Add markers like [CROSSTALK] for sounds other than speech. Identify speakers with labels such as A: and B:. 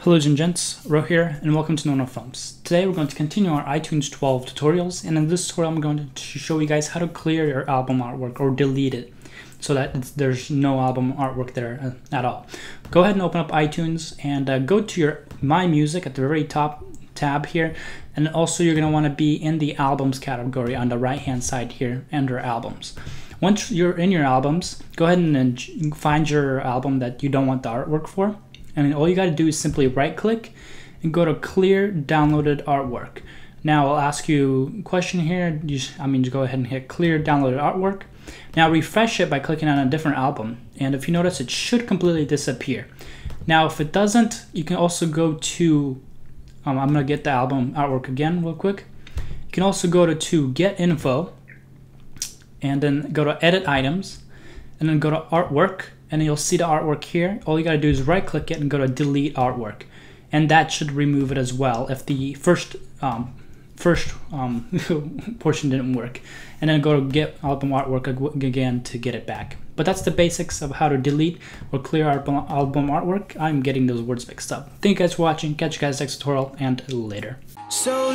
A: Hello and gents, Ro here and welcome to NOandRO Films. Today we're going to continue our iTunes 12 tutorials and in this tutorial I'm going to show you guys how to clear your album artwork or delete it so that there's no album artwork there uh, at all. Go ahead and open up iTunes and uh, go to your My Music at the very top tab here and also you're going to want to be in the albums category on the right hand side here under albums. Once you're in your albums, go ahead and find your album that you don't want the artwork for and all you got to do is simply right click and go to clear downloaded artwork. Now I'll ask you a question here. Just, I mean, just go ahead and hit clear downloaded artwork. Now refresh it by clicking on a different album. And if you notice, it should completely disappear. Now, if it doesn't, you can also go to, um, I'm gonna get the album artwork again real quick. You can also go to, to get info and then go to edit items and then go to artwork and you'll see the artwork here. All you gotta do is right click it and go to delete artwork. And that should remove it as well if the first um, first um, [LAUGHS] portion didn't work. And then go to get album artwork again to get it back. But that's the basics of how to delete or clear album, artwork. I'm getting those words mixed up. Thank you guys for watching. Catch you guys next tutorial and later. So